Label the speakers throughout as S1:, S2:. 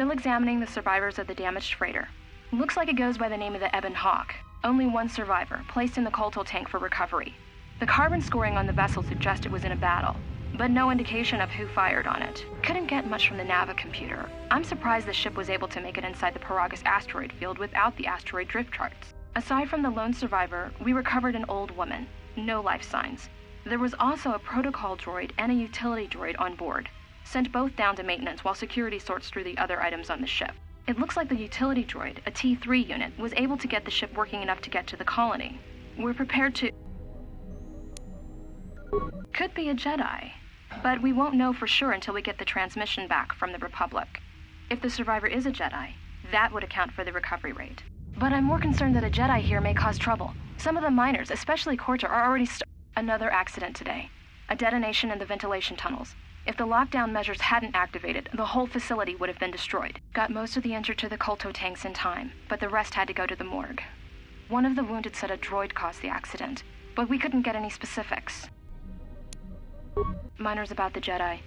S1: Still examining the survivors of the damaged freighter. Looks like it goes by the name of the Ebon Hawk. Only one survivor, placed in the kolto tank for recovery. The carbon scoring on the vessel suggests it was in a battle, but no indication of who fired on it. Couldn't get much from the Nava computer. I'm surprised the ship was able to make it inside the Peragus asteroid field without the asteroid drift charts. Aside from the lone survivor, we recovered an old woman. No life signs. There was also a protocol droid and a utility droid on board. Sent both down to maintenance while security sorts through the other items on the ship. It looks like the utility droid, a T3 unit, was able to get the ship working enough to get to the colony. We're prepared to. Could be a Jedi. But we won't know for sure until we get the transmission back from the Republic. If the survivor is a Jedi, that would account for the recovery rate. But I'm more concerned that a Jedi here may cause trouble. Some of the miners, especially Coorta, are already st- Another accident today. A detonation in the ventilation tunnels. If the lockdown measures hadn't activated, the whole facility would have been destroyed. Got most of the injured to the kolto tanks in time, but the rest had to go to the morgue. One of the wounded said a droid caused the accident, but we couldn't get any specifics. Miners about the Jedi.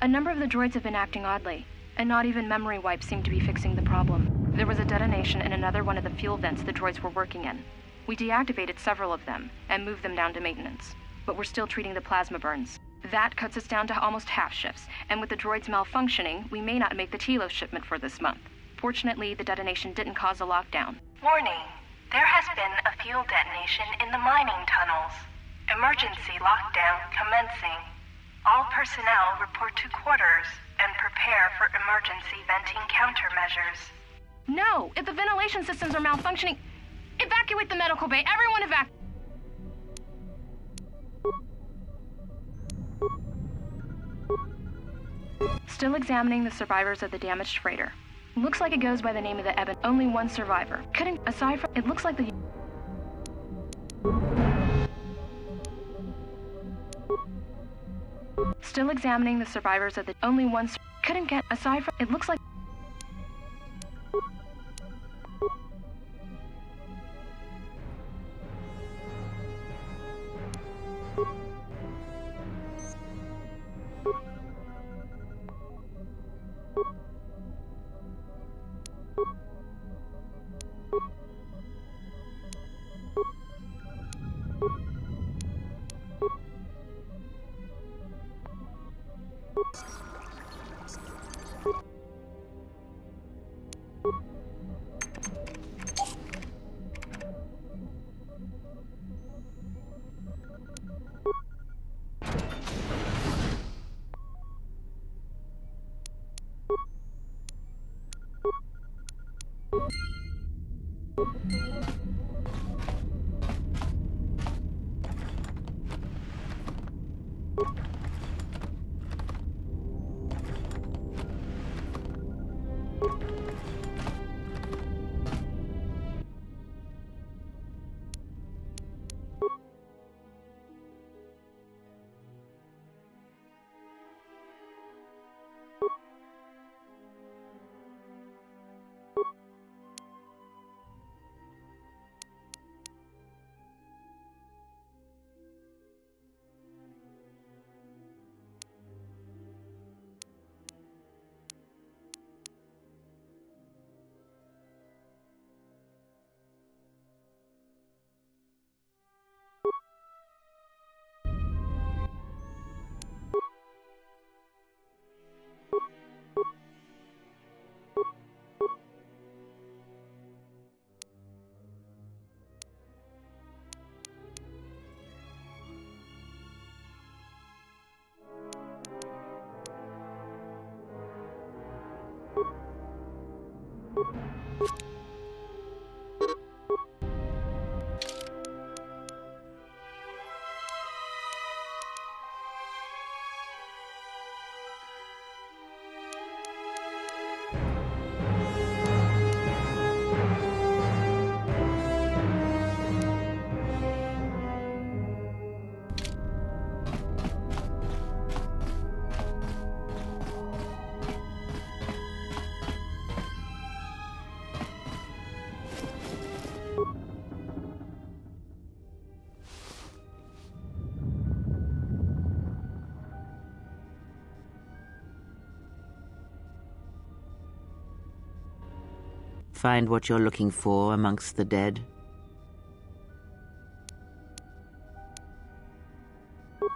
S1: A number of the droids have been acting oddly, and not even memory wipes seem to be fixing the problem. There was a detonation in another one of the fuel vents the droids were working in. We deactivated several of them and moved them down to maintenance, but we're still treating the plasma burns. That cuts us down to almost half shifts, and with the droids malfunctioning, we may not make the Telos shipment for this month. Fortunately, the detonation didn't cause a lockdown.
S2: Warning. There has been a fuel detonation in the mining tunnels. Emergency lockdown commencing. All personnel report to quarters and prepare for emergency venting countermeasures.
S1: No! If the ventilation systems are malfunctioning, evacuate the medical bay. Everyone evacuate. Still examining the survivors of the damaged freighter. Looks like it goes by the name of the Ebon. Only one survivor. Couldn't, aside from, it looks like the. Still examining the survivors of the. Only one. Couldn't get, aside from, it looks like.
S3: you you Find what you're looking for amongst the dead?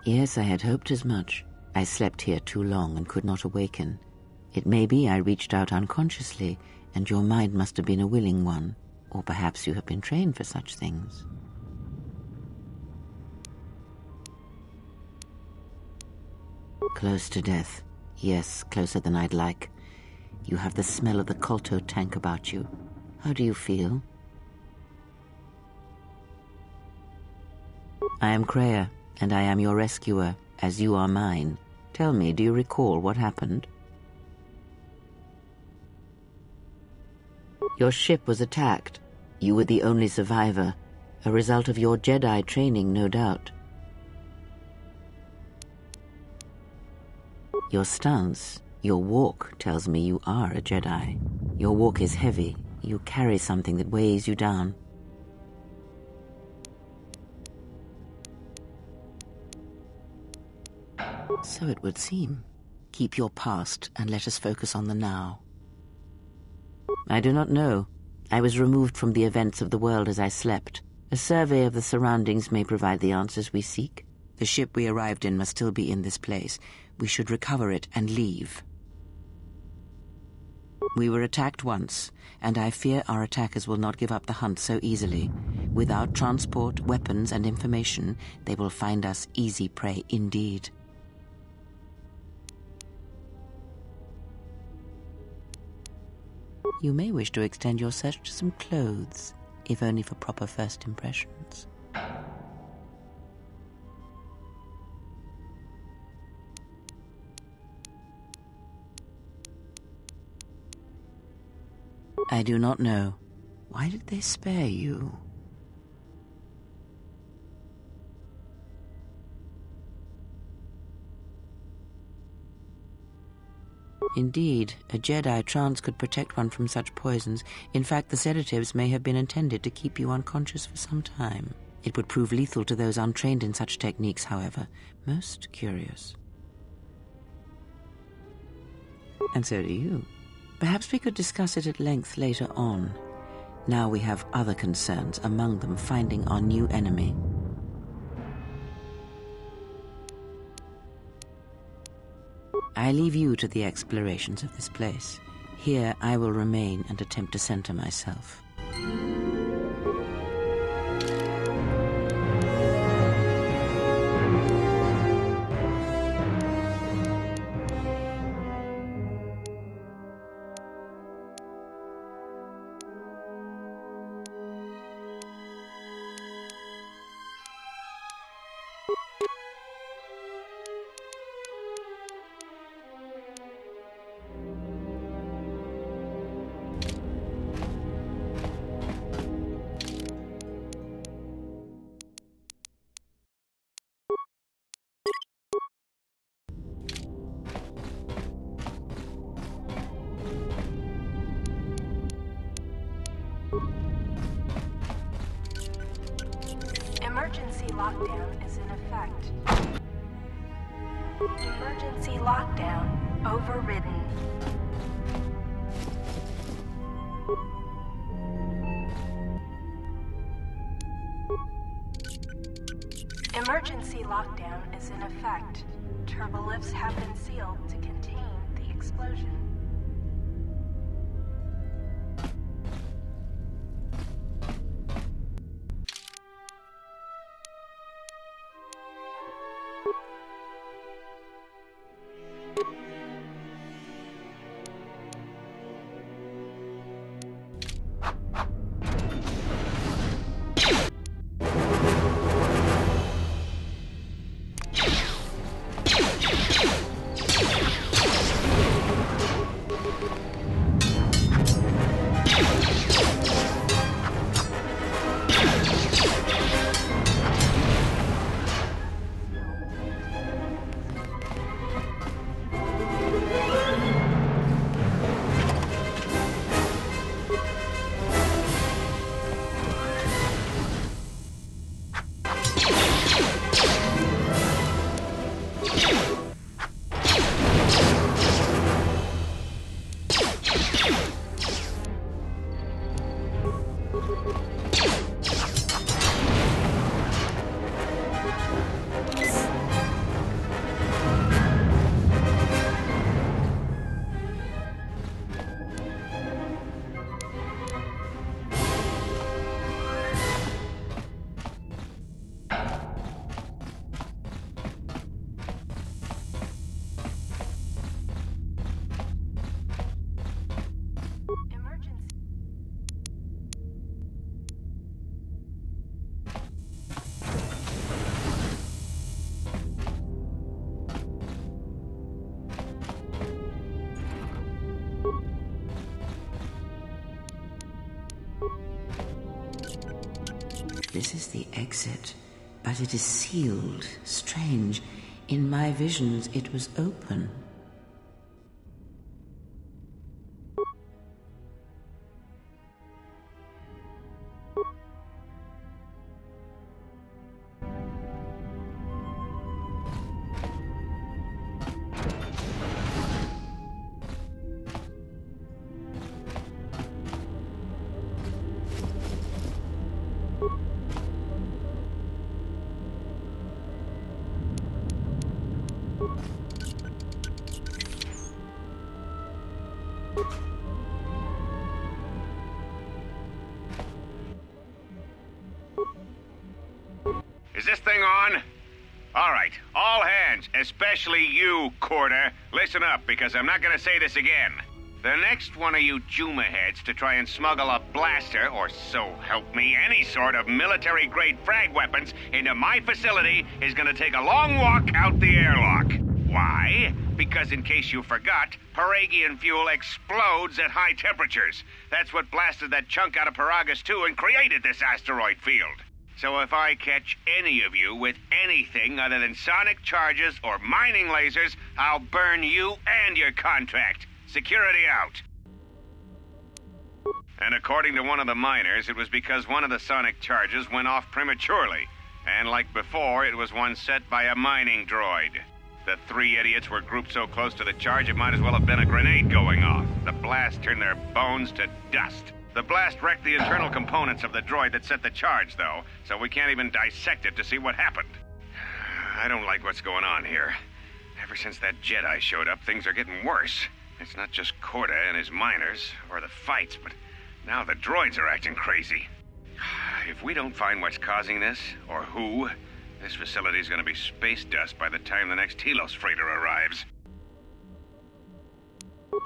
S3: Yes, I had hoped as much. I slept here too long and could not awaken. It may be I reached out unconsciously, and your mind must have been a willing one, or perhaps you have been trained for such things. Close to death. Yes, closer than I'd like. You have the smell of the kolto tank about you. How do you feel? I am Kreia, and I am your rescuer, as you are mine. Tell me, do you recall what happened? Your ship was attacked. You were the only survivor, a result of your Jedi training, no doubt. Your stance, your walk tells me you are a Jedi. Your walk is heavy. You carry something that weighs you down. So it would seem. Keep your past and let us focus on the now. I do not know. I was removed from the events of the world as I slept. A survey of the surroundings may provide the answers we seek. The ship we arrived in must still be in this place. We should recover it and leave. We were attacked once, and I fear our attackers will not give up the hunt so easily. Without transport, weapons, and information, they will find us easy prey indeed. You may wish to extend your search to some clothes, if only for proper first impressions. I do not know. Why did they spare you? Indeed, a Jedi trance could protect one from such poisons. In fact, the sedatives may have been intended to keep you unconscious for some time. It would prove lethal to those untrained in such techniques, however. Most curious. And so do you. Perhaps we could discuss it at length later on. Now we have other concerns, among them finding our new enemy. I leave you to the explorations of this place. Here I will remain and attempt to center myself. This is the exit, but it is sealed. Strange. In my visions, it was open.
S4: Listen up, because I'm not gonna say this again. The next one of you Juma heads to try and smuggle a blaster, or so help me, any sort of military grade frag weapons into my facility is gonna take a long walk out the airlock. Why? Because in case you forgot, Peragian fuel explodes at high temperatures. That's what blasted that chunk out of Peragus 2 and created this asteroid field. So if I catch any of you with anything other than sonic charges or mining lasers, I'll burn you and your contract. Security out. And according to one of the miners, it was because one of the sonic charges went off prematurely. And like before, it was one set by a mining droid. The three idiots were grouped so close to the charge it might as well have been a grenade going off. The blast turned their bones to dust. The blast wrecked the internal components of the droid that set the charge, though, so we can't even dissect it to see what happened. I don't like what's going on here. Ever since that Jedi showed up, things are getting worse. It's not just Coorta and his miners, or the fights, but now the droids are acting crazy. If we don't find what's causing this, or who, this facility's gonna be space dust by the time the next Telos freighter arrives.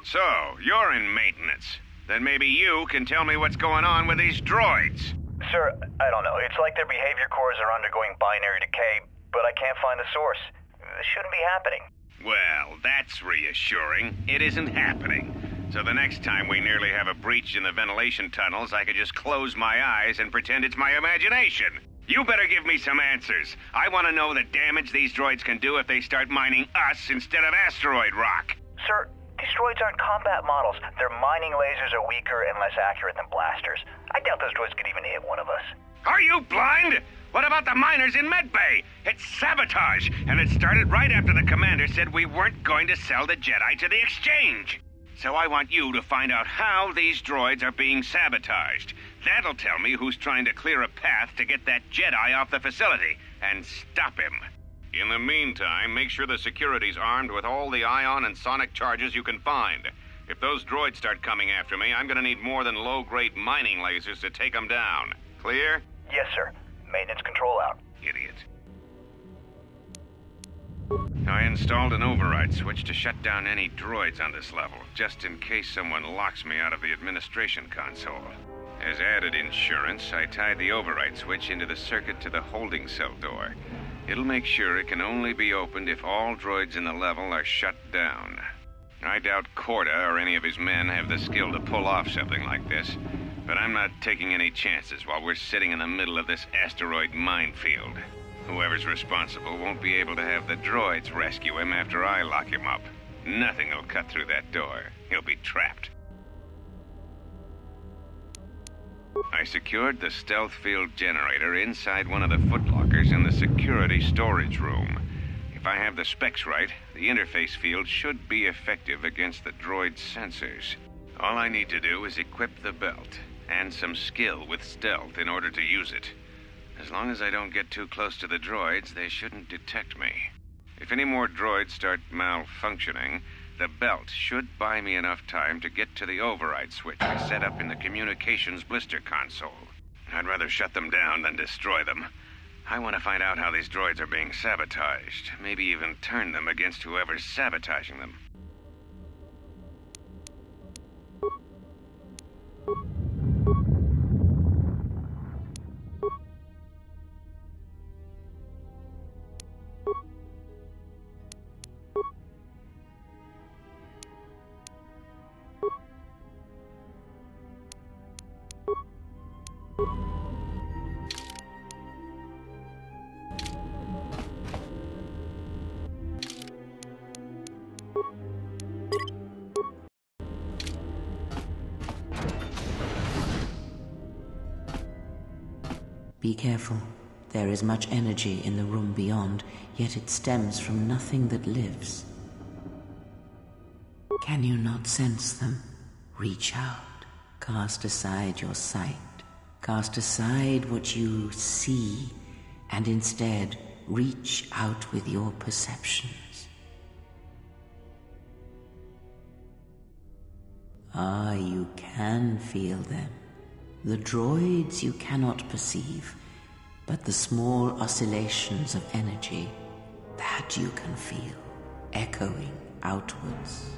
S4: So, you're in maintenance. Then maybe you can tell me what's going on with these droids.
S5: Sir, I don't know. It's like their behavior cores are undergoing binary decay, but I can't find the source. This shouldn't be happening.
S4: Well, that's reassuring. It isn't happening. So the next time we nearly have a breach in the ventilation tunnels, I could just close my eyes and pretend it's my imagination. You better give me some answers. I want to know the damage these droids can do if they start mining us instead of asteroid rock.
S5: Sir, droids aren't combat models. Their mining lasers are weaker and less accurate than blasters. I doubt those droids could even hit one of us.
S4: Are you blind? What about the miners in Medbay? It's sabotage, and it started right after the commander said we weren't going to sell the Jedi to the exchange. So I want you to find out how these droids are being sabotaged. That'll tell me who's trying to clear a path to get that Jedi off the facility and stop him. In the meantime, make sure the security's armed with all the ion and sonic charges you can find. If those droids start coming after me, I'm gonna need more than low-grade mining lasers to take them down. Clear?
S5: Yes, sir. Maintenance control out.
S4: Idiot. I installed an override switch to shut down any droids on this level, just in case someone locks me out of the administration console. As added insurance, I tied the override switch into the circuit to the holding cell door. It'll make sure it can only be opened if all droids in the level are shut down. I doubt Coorta or any of his men have the skill to pull off something like this, but I'm not taking any chances while we're sitting in the middle of this asteroid minefield. Whoever's responsible won't be able to have the droids rescue him after I lock him up. Nothing will cut through that door. He'll be trapped. I secured the stealth field generator inside one of the footlockers in the security storage room. If I have the specs right, the interface field should be effective against the droid sensors. All I need to do is equip the belt. and some skill with stealth in order to use it. As long as I don't get too close to the droids, they shouldn't detect me. If any more droids start malfunctioning, the belt should buy me enough time to get to the override switch I set up in the communications blister console. I'd rather shut them down than destroy them. I want to find out how these droids are being sabotaged, maybe even turn them against whoever's sabotaging them.
S3: Be careful. There is much energy in the room beyond, yet it stems from nothing that lives. Can you not sense them? Reach out. Cast aside your sight. Cast aside what you see, and instead reach out with your perceptions. Ah, you can feel them. The droids you cannot perceive, but the small oscillations of energy, that you can feel, echoing outwards.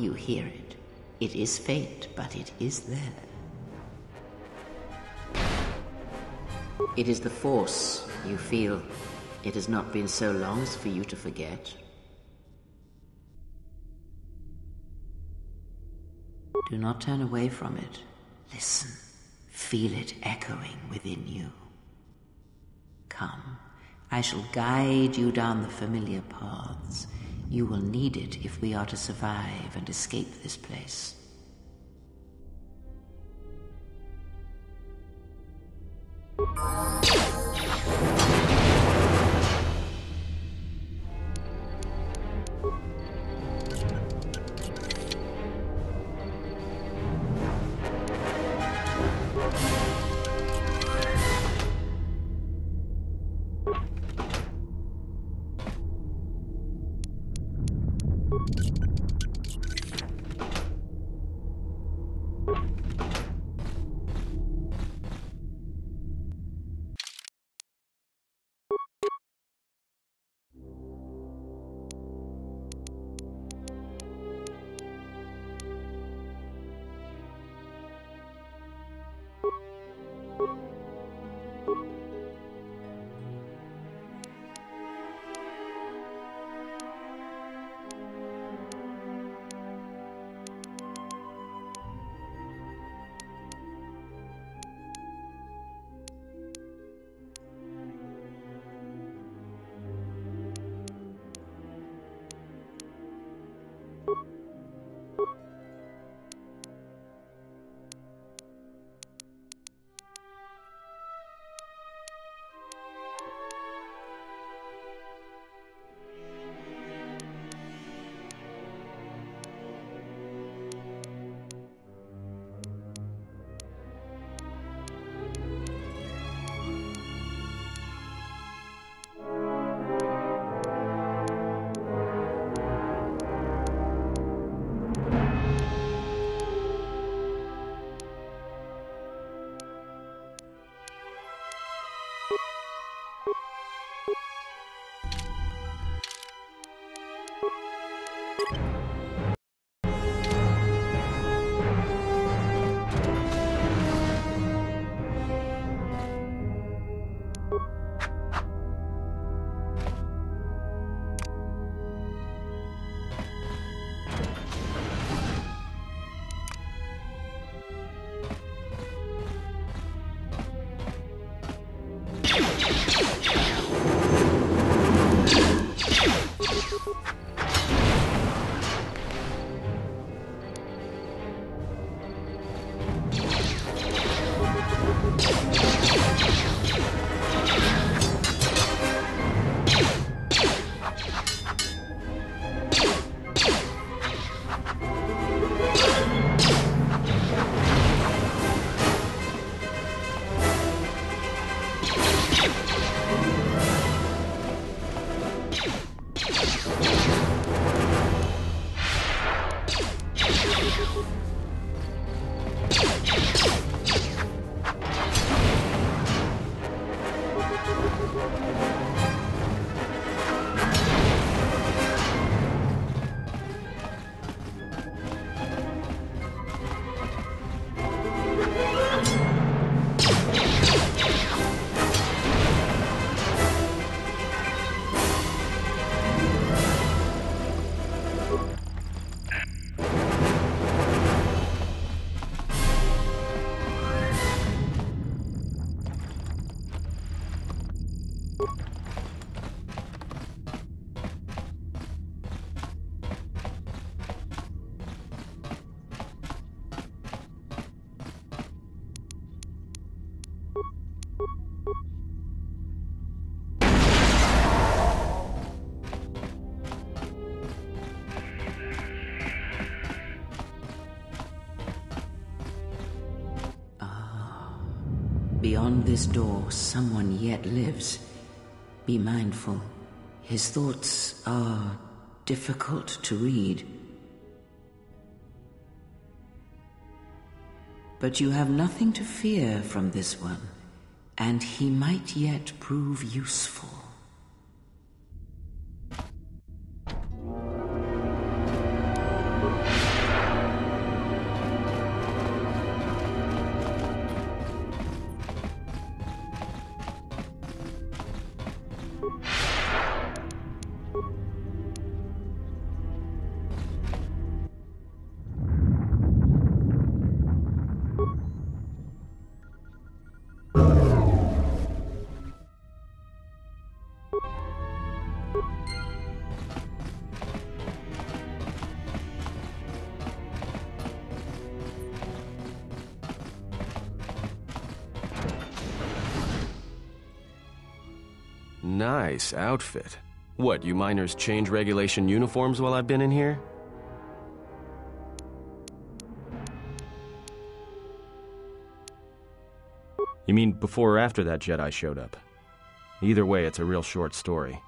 S3: You hear it. It is faint, but it is there. It is the Force you feel. It has not been so long as for you to forget. Do not turn away from it. Listen. Feel it echoing within you. Come, I shall guide you down the familiar paths. You will need it if we are to survive and escape this place. you beyond this door, someone yet lives. Be mindful. His thoughts are difficult to read. But you have nothing to fear from this one, and he might yet prove useful.
S6: Nice outfit. What, you miners change regulation uniforms while I've been in here? You mean before or after that Jedi showed up? Either way, it's a real short story.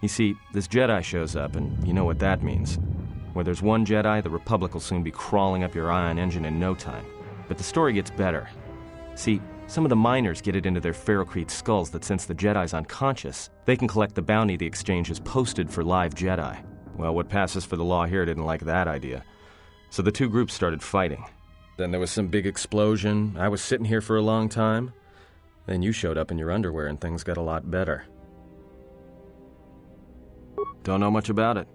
S6: You see, this Jedi shows up, and you know what that means. Where there's one Jedi, the Republic will soon be crawling up your ion engine in no time. But the story gets better. See, some of the miners get it into their ferrocrete skulls that since the Jedi's unconscious, they can collect the bounty the exchange has posted for live Jedi. Well, what passes for the law here didn't like that idea. So the two groups started fighting. Then there was some big explosion. I was sitting here for a long time. Then you showed up in your underwear and things got a lot better. Don't know much about it.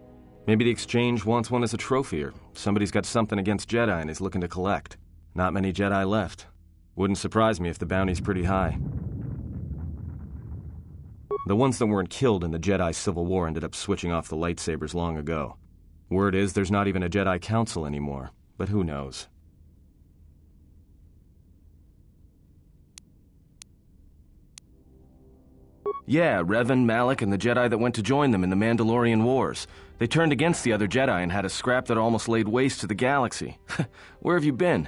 S6: Maybe the exchange wants one as a trophy, or somebody's got something against Jedi and is looking to collect. Not many Jedi left. Wouldn't surprise me if the bounty's pretty high. The ones that weren't killed in the Jedi Civil War ended up switching off the lightsabers long ago. Word is there's not even a Jedi Council anymore, but who knows? Yeah, Revan, Malak, and the Jedi that went to join them in the Mandalorian Wars. They turned against the other Jedi and had a scrap that almost laid waste to the galaxy. Where have you been?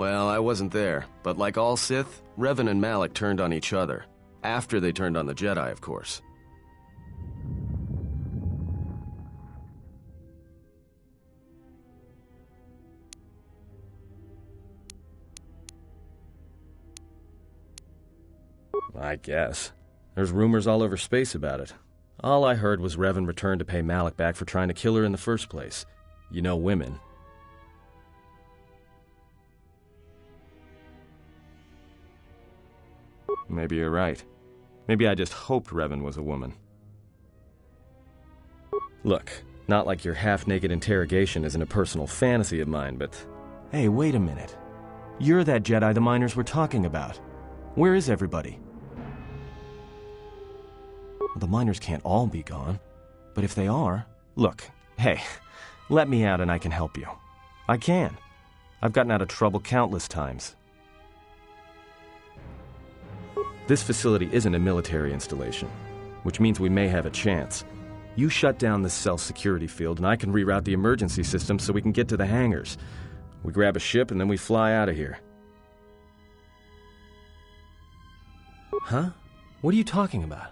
S6: Well, I wasn't there, but like all Sith, Revan and Malak turned on each other. After they turned on the Jedi, of course. I guess. There's rumors all over space about it. All I heard was Revan returned to pay Malak back for trying to kill her in the first place. You know women. Maybe you're right. Maybe I just hoped Revan was a woman. Look, not like your half naked interrogation isn't a personal fantasy of mine, but. Hey, wait a minute. You're that Jedi the miners were talking about. Where is everybody? The miners can't all be gone. But if they are. Look, hey, let me out and I can help you. I can. I've gotten out of trouble countless times. This facility isn't a military installation, which means we may have a chance. You shut down the cell security field, and I can reroute the emergency system so we can get to the hangars. We grab a ship, and then we fly out of here. Huh? What are you talking about?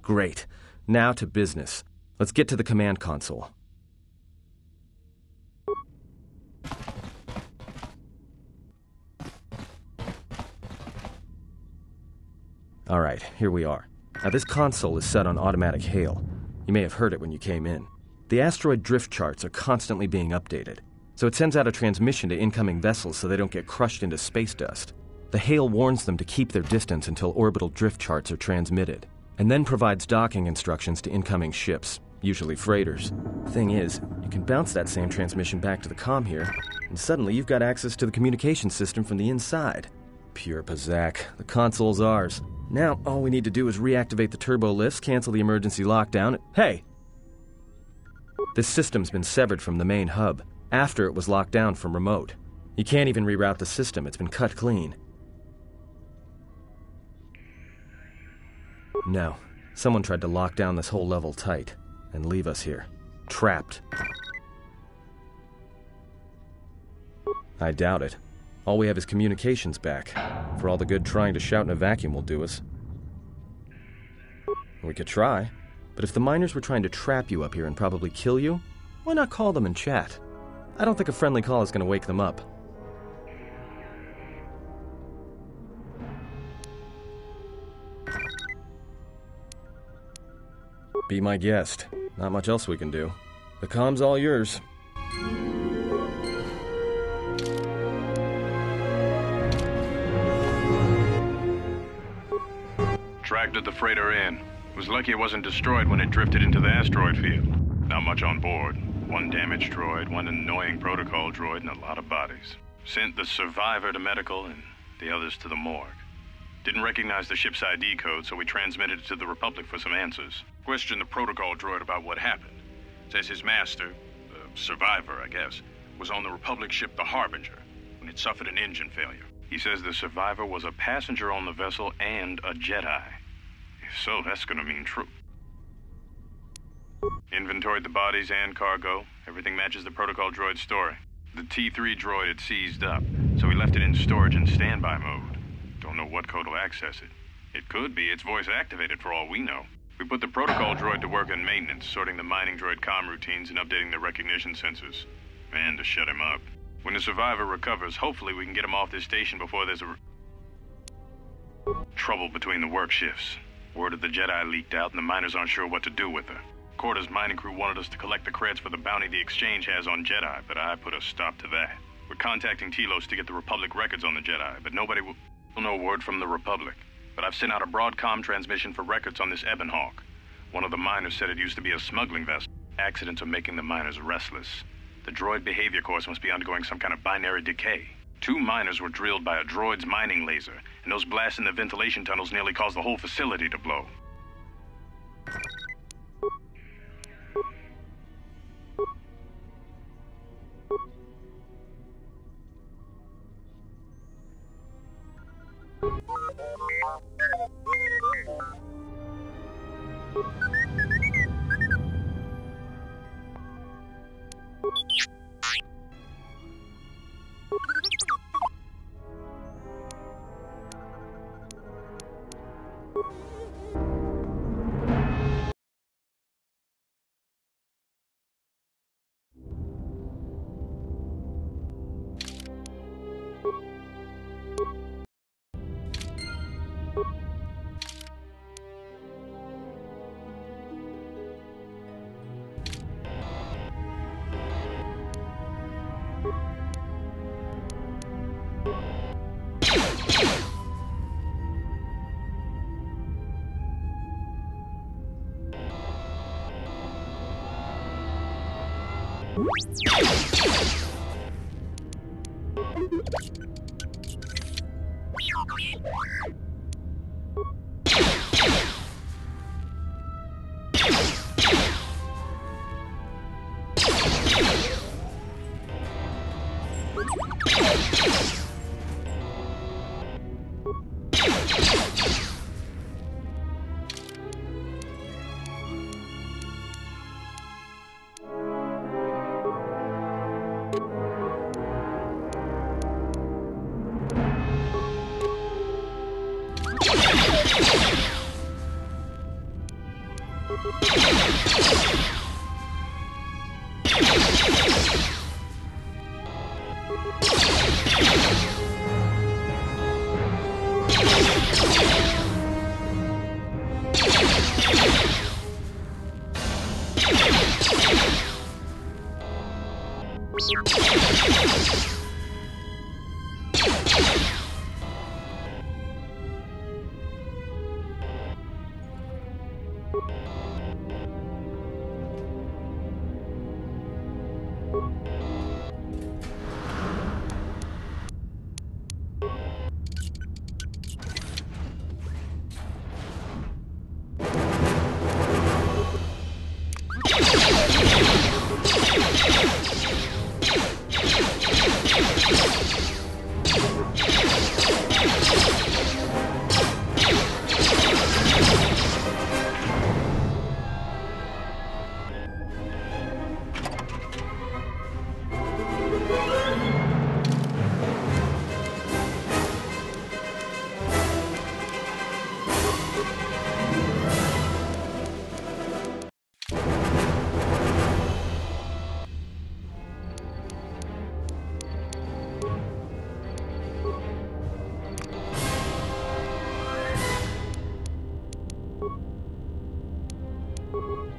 S6: Great. Now to business. Let's get to the command console. Alright, here we are. Now, this console is set on automatic hail. You may have heard it when you came in. The asteroid drift charts are constantly being updated, so it sends out a transmission to incoming vessels so they don't get crushed into space dust. The hail warns them to keep their distance until orbital drift charts are transmitted and then provides docking instructions to incoming ships, usually freighters. Thing is, you can bounce that same transmission back to the com here, and suddenly you've got access to the communication system from the inside. Pure Pazaak. The console's ours. Now, all we need to do is reactivate the turbo lifts, cancel the emergency lockdown. Hey! This system's been severed from the main hub, after it was locked down from remote. You can't even reroute the system, it's been cut clean. No. Someone tried to lock down this whole level tight and leave us here. Trapped. I doubt it. All we have is communications back. For all the good trying to shout in a vacuum will do us. We could try. But if the miners were trying to trap you up here and probably kill you, why not call them and chat? I don't think a friendly call is going to wake them up. Be my guest. Not much else we can do. The com's all yours.
S7: Tracked the freighter in. Was lucky it wasn't destroyed when it drifted into the asteroid field. Not much on board. One damaged droid, one annoying protocol droid, and a lot of bodies. Sent the survivor to medical and the others to the morgue. Didn't recognize the ship's ID code, so we transmitted it to the Republic for some answers. Questioned the protocol droid about what happened. Says his master, the survivor, I guess, was on the Republic ship the Harbinger when it suffered an engine failure. He says the survivor was a passenger on the vessel and a Jedi. If so, that's gonna mean true. Inventoried the bodies and cargo. Everything matches the protocol droid's story. The T3 droid had seized up, so we left it in storage and standby mode. Don't know what code will access it. It could be it's voice activated for all we know. We put the protocol droid to work in maintenance, sorting the mining droid comm routines and updating the recognition sensors. And to shut him up. When the survivor recovers, hopefully we can get him off this station before there's a... Trouble between the work shifts. Word of the Jedi leaked out and the miners aren't sure what to do with her. Coorta's mining crew wanted us to collect the creds for the bounty the Exchange has on Jedi, but I put a stop to that. We're contacting Telos to get the Republic records on the Jedi, but nobody will... No word from the Republic. But I've sent out a broadcom transmission for records on this Ebon Hawk. One of the miners said it used to be a smuggling vessel. Accidents are making the miners restless. The droid behavior cores must be undergoing some kind of binary decay. Two miners were drilled by a droid's mining laser, and those blasts in the ventilation tunnels nearly caused the whole facility to blow. you you you.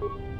S6: you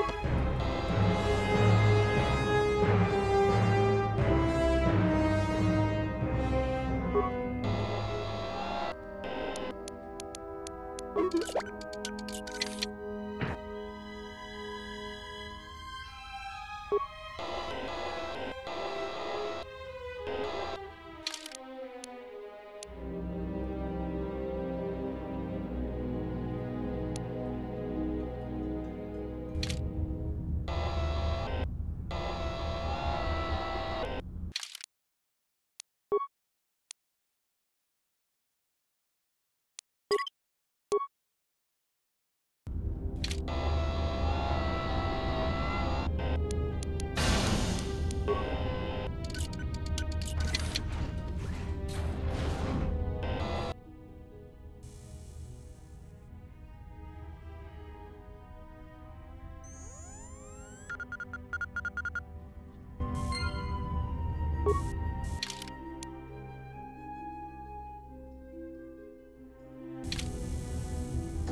S6: it.